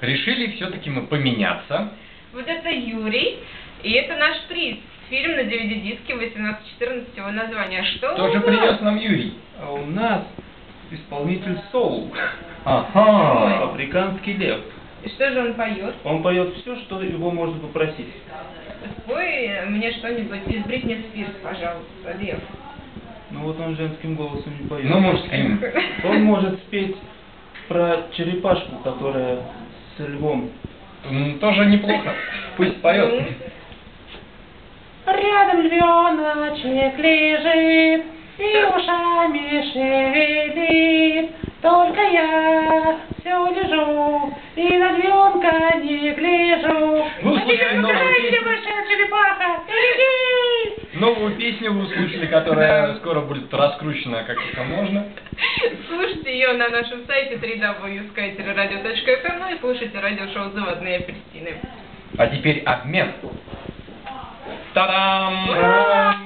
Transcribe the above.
решили все-таки мы поменяться. Вот это Юрий, и это наш приз. Фильм на DVD-диске 1814 его название. Что Кто же у вас? принес нам Юрий? А у нас исполнитель соул, Ага. африканский лев. И что же он поет? Он поет все, что его можно попросить. Спой мне что-нибудь из Бритни Спирс, пожалуйста, Лев. Ну вот он женским голосом не поет. Ну, мужским. Он может спеть про черепашку, которая с львом. М, Тоже неплохо. Пусть поет. Рядом львеночек лежит и ушами шевелит. Только я все лежу и на львенка не гляжу. Ну, слушай, теперь новую песню. черепаха. Новую песню вы услышали, которая скоро будет раскручена как только можно. Слушайте ее на нашем сайте www.skyteradio.fm ну и слушайте радиошоу «Заводные апельсины». А теперь обмен. Та-дам! Все.